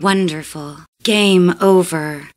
Wonderful. Game over.